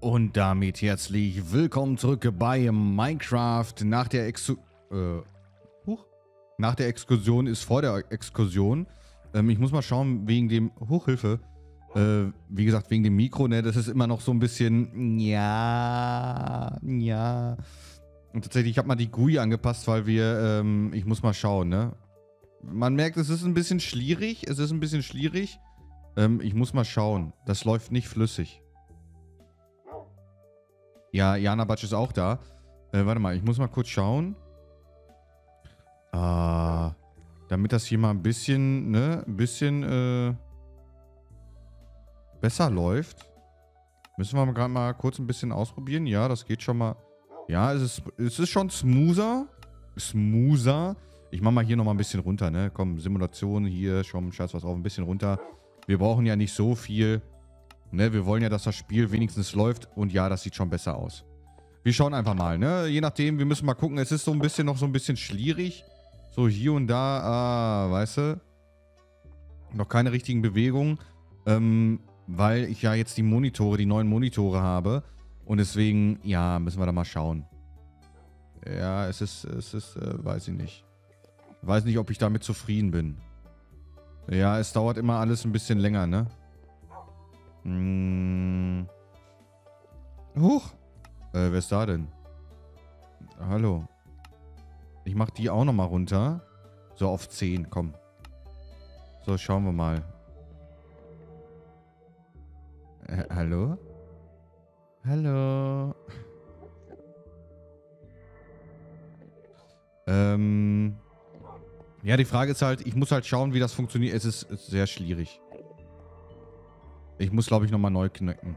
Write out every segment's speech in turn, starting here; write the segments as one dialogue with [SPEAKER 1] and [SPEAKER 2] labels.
[SPEAKER 1] Und damit herzlich willkommen zurück bei Minecraft. Nach der Exu äh, huch. Nach der Exkursion ist vor der Exkursion. Ähm, ich muss mal schauen, wegen dem Hochhilfe. Äh, wie gesagt, wegen dem Mikro, ne, das ist immer noch so ein bisschen. Ja, ja. Und tatsächlich, ich habe mal die GUI angepasst, weil wir. Ähm, ich muss mal schauen, ne? Man merkt, es ist ein bisschen schwierig. Es ist ein bisschen schwierig. Ähm, ich muss mal schauen. Das läuft nicht flüssig. Ja, Jana Batsch ist auch da. Äh, warte mal, ich muss mal kurz schauen. Äh, damit das hier mal ein bisschen, ne, ein bisschen, äh, besser läuft. Müssen wir gerade mal kurz ein bisschen ausprobieren. Ja, das geht schon mal. Ja, es ist, es ist schon smoother. Smoother. Ich mach mal hier nochmal ein bisschen runter, ne? Komm, Simulation hier, schon scheiß was auf, ein bisschen runter. Wir brauchen ja nicht so viel. Ne, wir wollen ja, dass das Spiel wenigstens läuft. Und ja, das sieht schon besser aus. Wir schauen einfach mal, ne? Je nachdem, wir müssen mal gucken. Es ist so ein bisschen noch so ein bisschen schwierig. So hier und da, ah, weißt du? Noch keine richtigen Bewegungen. Ähm, weil ich ja jetzt die Monitore, die neuen Monitore habe. Und deswegen, ja, müssen wir da mal schauen. Ja, es ist, es ist, äh, weiß ich nicht. Weiß nicht, ob ich damit zufrieden bin. Ja, es dauert immer alles ein bisschen länger, ne? Hm. Huch. Äh, wer ist da denn? Hallo. Ich mach die auch nochmal runter. So auf 10, komm. So, schauen wir mal. Äh, hallo? Hallo? Ähm... Ja, die Frage ist halt, ich muss halt schauen, wie das funktioniert. Es ist, ist sehr schwierig. Ich muss, glaube ich, nochmal neu knicken.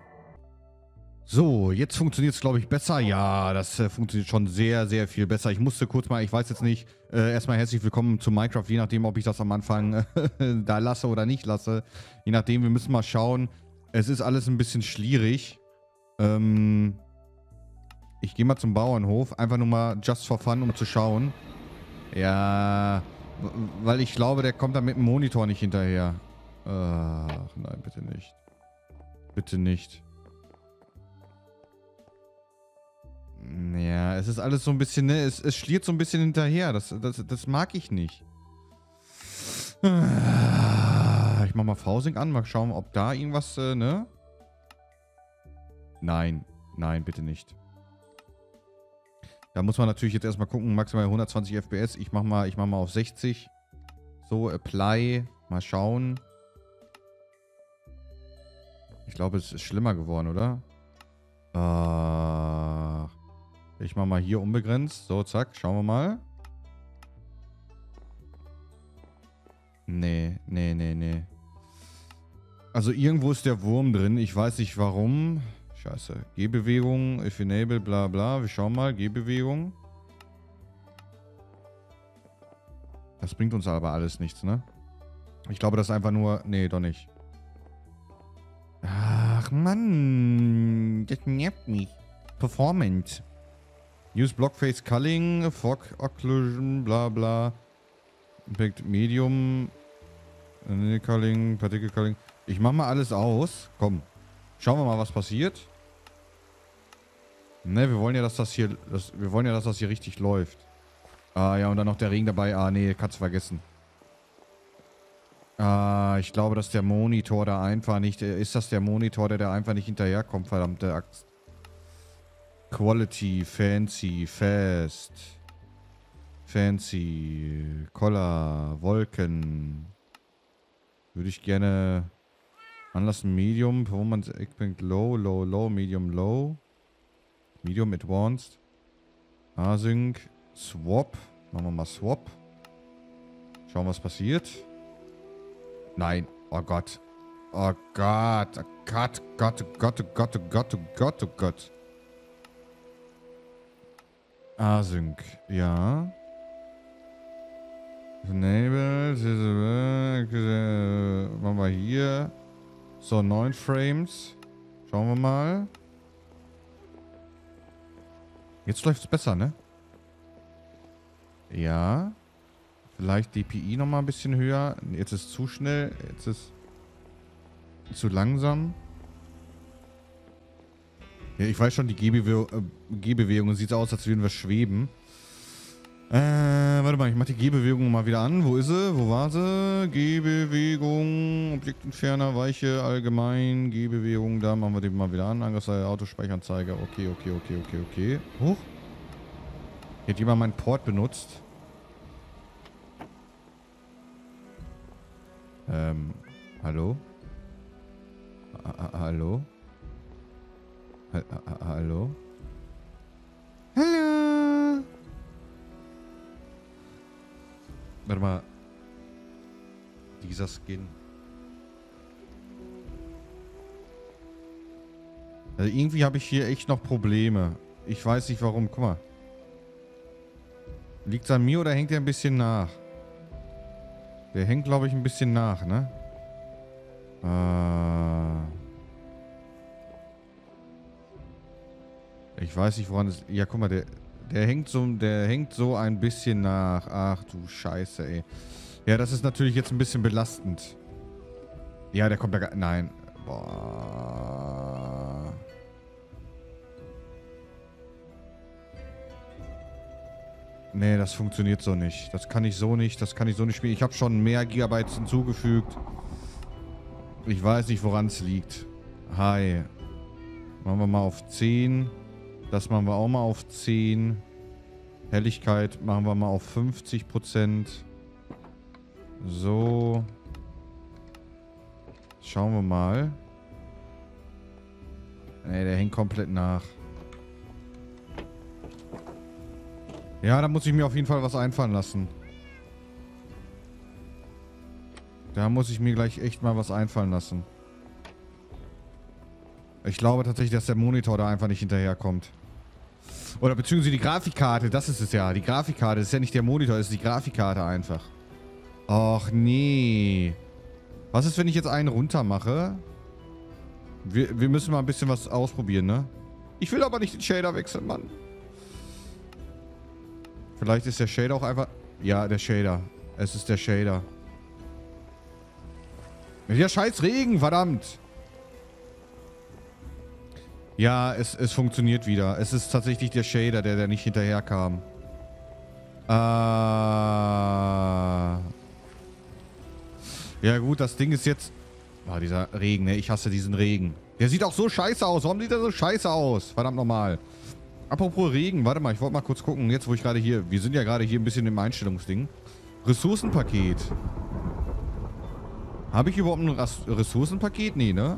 [SPEAKER 1] So, jetzt funktioniert es, glaube ich, besser. Ja, das äh, funktioniert schon sehr, sehr viel besser. Ich musste kurz mal, ich weiß jetzt nicht, äh, erstmal herzlich willkommen zu Minecraft, je nachdem, ob ich das am Anfang da lasse oder nicht lasse. Je nachdem, wir müssen mal schauen. Es ist alles ein bisschen schwierig. Ähm, ich gehe mal zum Bauernhof, einfach nur mal just for fun, um zu schauen. Ja, weil ich glaube, der kommt da mit dem Monitor nicht hinterher. Ach, nein, bitte nicht. Bitte nicht. Ja, es ist alles so ein bisschen, ne, es, es schliert so ein bisschen hinterher. Das, das, das mag ich nicht. Ich mach mal Fausing an, mal schauen, ob da irgendwas, äh, ne? Nein, nein, bitte nicht. Da muss man natürlich jetzt erstmal gucken, maximal 120 FPS. Ich mach mal, ich mach mal auf 60. So, Apply, mal schauen. Ich glaube, es ist schlimmer geworden, oder? Äh, ich mache mal hier unbegrenzt. So, zack, schauen wir mal. Nee, nee, nee, nee. Also irgendwo ist der Wurm drin. Ich weiß nicht warum. Scheiße. Gehbewegung, if enable, bla bla. Wir schauen mal. Gehbewegung. Das bringt uns aber alles nichts, ne? Ich glaube, das ist einfach nur... Nee, doch nicht. Mann. Das nervt mich. Performance. Use Blockface Culling, Fog Occlusion, bla bla. Impact Medium. Culling, Particle Culling. Ich mach mal alles aus. Komm. Schauen wir mal, was passiert. Ne, wir wollen ja, dass das hier... Das, wir wollen ja, dass das hier richtig läuft. Ah, ja, und dann noch der Regen dabei. Ah, nee, kannst vergessen. Ah, ich glaube, dass der Monitor da einfach nicht... Ist das der Monitor, der da einfach nicht hinterherkommt, verdammte Axt. Quality, Fancy, Fast. Fancy, Collar, Wolken. Würde ich gerne anlassen. Medium, Performance, Expect Low, Low, Low, Medium, Low. Medium, Advanced. Async, Swap. Machen wir mal Swap. Schauen, was passiert. Nein. Oh Gott. Oh Gott. Oh Gott, Gott, Gott, Gott, Gott, Gott, oh Gott. Async. Ja. Enable. Machen wir hier. So, 9 Frames. Schauen wir mal. Jetzt läuft es besser, ne? Ja. Vielleicht DPI noch mal ein bisschen höher. Jetzt ist zu schnell. Jetzt ist zu langsam. Ja, ich weiß schon, die Gehbewe äh, sieht aus, als würden wir schweben. Äh, warte mal, ich mach die Gehbewegung mal wieder an. Wo ist sie? Wo war sie? Gehbewegung, Objektentferner, Weiche, allgemein, Gehbewegung, da machen wir den mal wieder an. Angriffsseite, Autospeicheranzeige. Okay, okay, okay, okay, okay. Huch. Hier hat jemand meinen Port benutzt. Ähm, hallo? Ha hallo? Ha hallo? Hallo? Warte mal. Dieser Skin. Also irgendwie habe ich hier echt noch Probleme. Ich weiß nicht warum. Guck mal. Liegt es an mir oder hängt er ein bisschen nach? Der hängt, glaube ich, ein bisschen nach, ne? Äh... Ich weiß nicht, woran es... Ja, guck mal, der, der, hängt so, der hängt so ein bisschen nach. Ach du Scheiße, ey. Ja, das ist natürlich jetzt ein bisschen belastend. Ja, der kommt da gar... Nein. Boah. Nee, das funktioniert so nicht. Das kann ich so nicht. Das kann ich so nicht spielen. Ich habe schon mehr Gigabytes hinzugefügt. Ich weiß nicht, woran es liegt. Hi. Machen wir mal auf 10. Das machen wir auch mal auf 10. Helligkeit machen wir mal auf 50%. So. Schauen wir mal. Ne, der hängt komplett nach. Ja, da muss ich mir auf jeden Fall was einfallen lassen. Da muss ich mir gleich echt mal was einfallen lassen. Ich glaube tatsächlich, dass der Monitor da einfach nicht hinterherkommt. Oder beziehungsweise die Grafikkarte, das ist es ja. Die Grafikkarte, das ist ja nicht der Monitor, das ist die Grafikkarte einfach. Och, nee. Was ist, wenn ich jetzt einen runter mache? Wir, wir müssen mal ein bisschen was ausprobieren, ne? Ich will aber nicht den Shader wechseln, Mann. Vielleicht ist der Shader auch einfach... Ja, der Shader. Es ist der Shader. Ja, scheiß Regen, verdammt. Ja, es, es funktioniert wieder. Es ist tatsächlich der Shader, der, der nicht hinterherkam. Äh... Ja gut, das Ding ist jetzt... Oh, dieser Regen, ne? Ich hasse diesen Regen. Der sieht auch so scheiße aus. Warum sieht er so scheiße aus? Verdammt nochmal. Apropos Regen, warte mal, ich wollte mal kurz gucken, jetzt wo ich gerade hier, wir sind ja gerade hier ein bisschen im Einstellungsding. Ressourcenpaket. Habe ich überhaupt ein Ressourcenpaket? Nee, ne?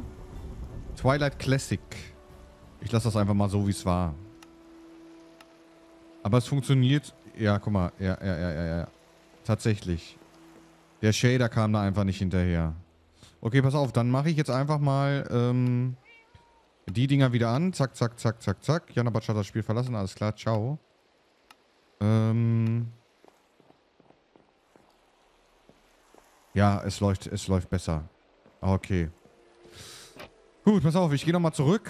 [SPEAKER 1] Twilight Classic. Ich lasse das einfach mal so, wie es war. Aber es funktioniert. Ja, guck mal. Ja, ja, ja, ja, ja. Tatsächlich. Der Shader kam da einfach nicht hinterher. Okay, pass auf. Dann mache ich jetzt einfach mal, ähm, die Dinger wieder an. Zack, zack, zack, zack, zack. Jana Batsch hat das Spiel verlassen. Alles klar, ciao. Ähm. Ja, es läuft, es läuft besser. Okay. Gut, pass auf, ich gehe nochmal zurück.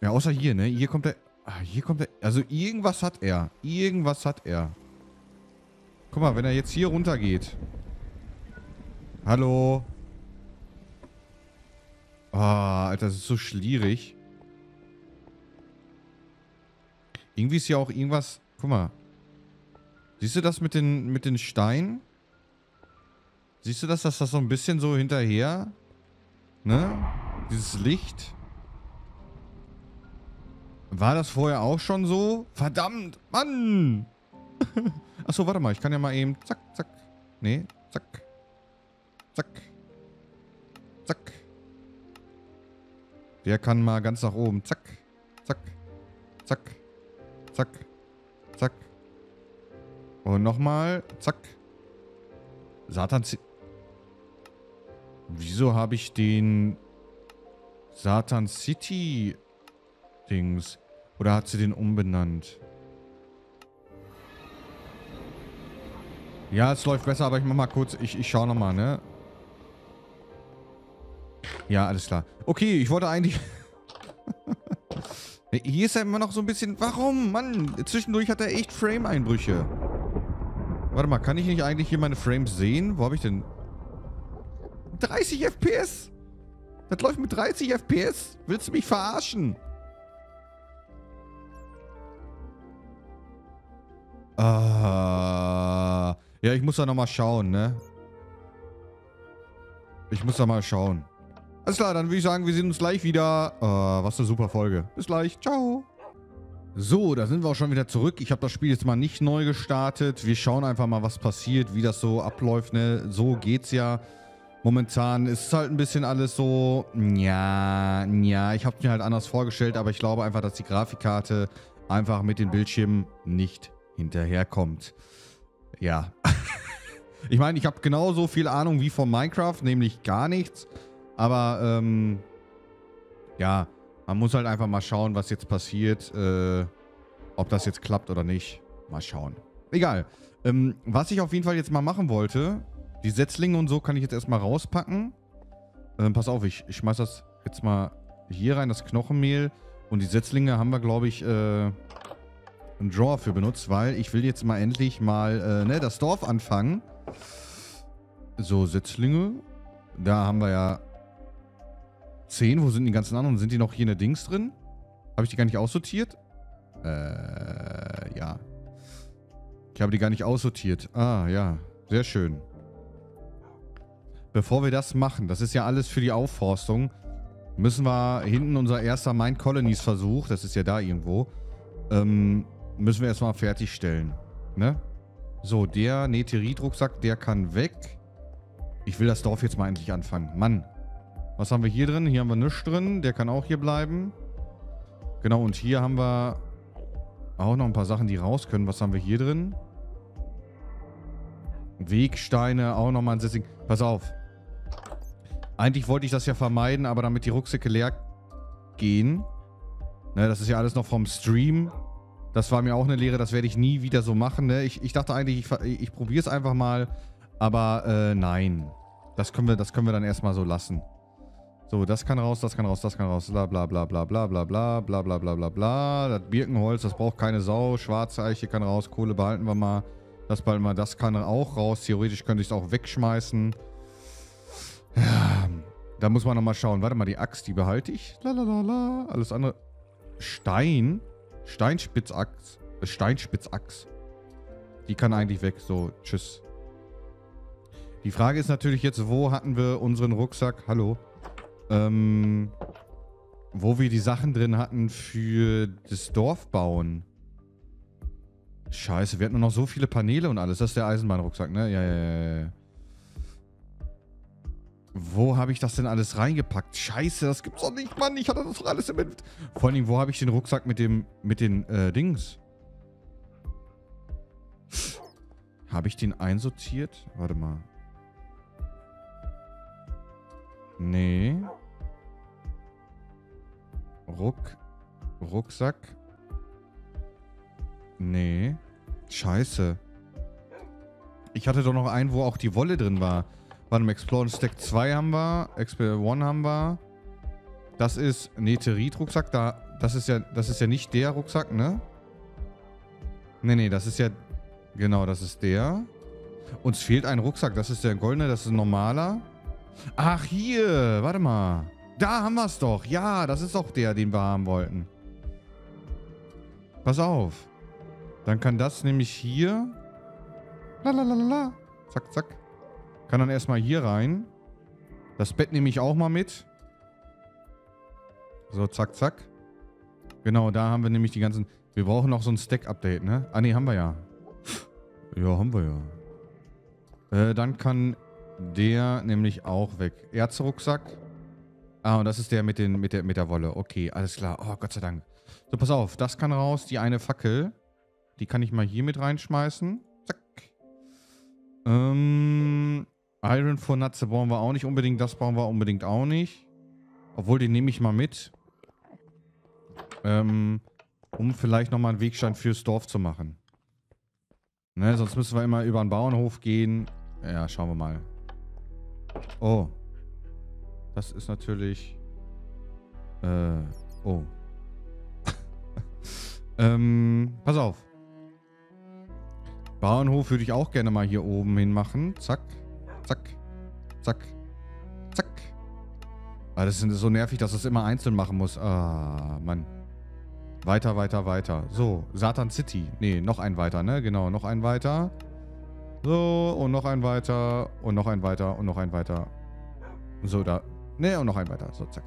[SPEAKER 1] Ja, außer hier, ne? Hier kommt er. Ah, hier kommt er. Also irgendwas hat er. Irgendwas hat er. Guck mal, wenn er jetzt hier runter geht. Hallo. Ah, Alter, das ist so schlierig. Irgendwie ist ja auch irgendwas... Guck mal. Siehst du das mit den, mit den Steinen? Siehst du das, dass das so ein bisschen so hinterher... Ne? Dieses Licht. War das vorher auch schon so? Verdammt, Mann! Achso, warte mal. Ich kann ja mal eben... Zack, zack. Nee, zack. Zack. Zack. Der kann mal ganz nach oben. Zack. Zack. Zack. Zack. Zack. Und nochmal. Zack. Satan... Wieso habe ich den Satan City Dings? Oder hat sie den umbenannt? Ja, es läuft besser, aber ich mach mal kurz, ich, ich schau nochmal, ne? Ja, alles klar. Okay, ich wollte eigentlich... Äh, hier ist er immer noch so ein bisschen... Warum? Mann, zwischendurch hat er echt Frame-Einbrüche. Warte mal, kann ich nicht eigentlich hier meine Frames sehen? Wo habe ich denn... 30 FPS? Das läuft mit 30 FPS? Willst du mich verarschen? Ah... Ja, ich muss da nochmal schauen, ne? Ich muss da mal schauen. Alles klar, dann würde ich sagen, wir sehen uns gleich wieder. Uh, was eine super Folge. Bis gleich. Ciao. So, da sind wir auch schon wieder zurück. Ich habe das Spiel jetzt mal nicht neu gestartet. Wir schauen einfach mal, was passiert, wie das so abläuft. Ne? So geht's ja. Momentan ist es halt ein bisschen alles so, ja, ja, ich habe mir halt anders vorgestellt, aber ich glaube einfach, dass die Grafikkarte einfach mit den Bildschirmen nicht hinterherkommt. Ja. ich meine, ich habe genauso viel Ahnung wie von Minecraft, nämlich gar nichts. Aber, ähm, ja, man muss halt einfach mal schauen, was jetzt passiert. Äh, ob das jetzt klappt oder nicht. Mal schauen. Egal. Ähm, was ich auf jeden Fall jetzt mal machen wollte, die Setzlinge und so kann ich jetzt erstmal rauspacken. Ähm, pass auf, ich, ich schmeiß das jetzt mal hier rein, das Knochenmehl. Und die Setzlinge haben wir, glaube ich, äh, einen Drawer für benutzt, weil ich will jetzt mal endlich mal, äh, ne, das Dorf anfangen. So, Setzlinge. Da haben wir ja 10. Wo sind die ganzen anderen? Sind die noch hier in der Dings drin? Habe ich die gar nicht aussortiert? Äh, ja. Ich habe die gar nicht aussortiert. Ah, ja. Sehr schön. Bevor wir das machen, das ist ja alles für die Aufforstung, müssen wir hinten unser erster Mind Colonies Versuch, das ist ja da irgendwo, ähm, müssen wir erstmal fertigstellen. Ne? So, der Netherit-Rucksack, der kann weg. Ich will das Dorf jetzt mal endlich anfangen. Mann. Was haben wir hier drin? Hier haben wir nichts drin. Der kann auch hier bleiben. Genau, und hier haben wir auch noch ein paar Sachen, die raus können. Was haben wir hier drin? Wegsteine, auch nochmal ein Setting. Pass auf. Eigentlich wollte ich das ja vermeiden, aber damit die Rucksäcke leer gehen. Ne, das ist ja alles noch vom Stream. Das war mir auch eine Lehre, das werde ich nie wieder so machen. Ne? Ich, ich dachte eigentlich, ich, ich probiere es einfach mal. Aber äh, nein. Das können, wir, das können wir dann erstmal so lassen. So, das kann raus, das kann raus, das kann raus. Bla bla bla bla bla bla bla bla bla bla bla bla. Das Birkenholz, das braucht keine Sau. Schwarze Eiche kann raus. Kohle behalten wir mal. Das behalten wir. Das kann auch raus. Theoretisch könnte ich es auch wegschmeißen. Ja, da muss man nochmal schauen. Warte mal, die Axt, die behalte ich. Lalalala. Alles andere. Stein. Steinspitzachs. Äh, Steinspitzachs. Die kann eigentlich weg. So, tschüss. Die Frage ist natürlich jetzt, wo hatten wir unseren Rucksack? Hallo. Ähm, wo wir die Sachen drin hatten für das Dorf bauen. Scheiße, wir hatten nur noch so viele Paneele und alles. Das ist der Eisenbahnrucksack, ne? Ja, ja, ja, ja. Wo habe ich das denn alles reingepackt? Scheiße, das gibt's doch nicht, Mann. Ich hatte das doch alles im... Vor allem, wo habe ich den Rucksack mit dem, mit den, äh, Dings? Habe ich den einsortiert? Warte mal. Nee. Ruck. Rucksack. Nee. Scheiße. Ich hatte doch noch einen, wo auch die Wolle drin war. Warte mal, Explore Stack 2 haben wir. Explore 1 haben wir. Das ist Netherit-Rucksack. Da, das ist ja, das ist ja nicht der Rucksack, ne? Nee, nee, das ist ja... Genau, das ist der. Uns fehlt ein Rucksack. Das ist der goldene, das ist ein normaler. Ach, hier. Warte mal. Da haben wir es doch. Ja, das ist doch der, den wir haben wollten. Pass auf. Dann kann das nämlich hier... Lalalala. Zack, zack. Kann dann erstmal hier rein. Das Bett nehme ich auch mal mit. So, zack, zack. Genau, da haben wir nämlich die ganzen... Wir brauchen noch so ein Stack-Update, ne? Ah, ne, haben wir ja. Ja, haben wir ja. Äh, dann kann der nämlich auch weg. Erzrucksack. Ah, und das ist der mit, den, mit, der, mit der Wolle. Okay, alles klar. Oh, Gott sei Dank. So, pass auf. Das kann raus. Die eine Fackel. Die kann ich mal hier mit reinschmeißen. Zack. Ähm, Iron for Nutze brauchen wir auch nicht unbedingt. Das brauchen wir unbedingt auch nicht. Obwohl, den nehme ich mal mit. Ähm, um vielleicht nochmal einen Wegstein fürs Dorf zu machen. Ne, sonst müssen wir immer über einen Bauernhof gehen. Ja, schauen wir mal. Oh. Das ist natürlich... Äh, oh. ähm, pass auf. Bauernhof würde ich auch gerne mal hier oben hin machen. Zack. Zack. Zack. Zack. Ah, das ist so nervig, dass das immer einzeln machen muss. Ah, Mann. Weiter, weiter, weiter. So, Satan City. Nee, noch ein weiter, ne? Genau, noch ein weiter. So, und noch ein weiter. Und noch ein weiter. Und noch ein weiter. So, da. Ne, und noch ein weiter. So, zack.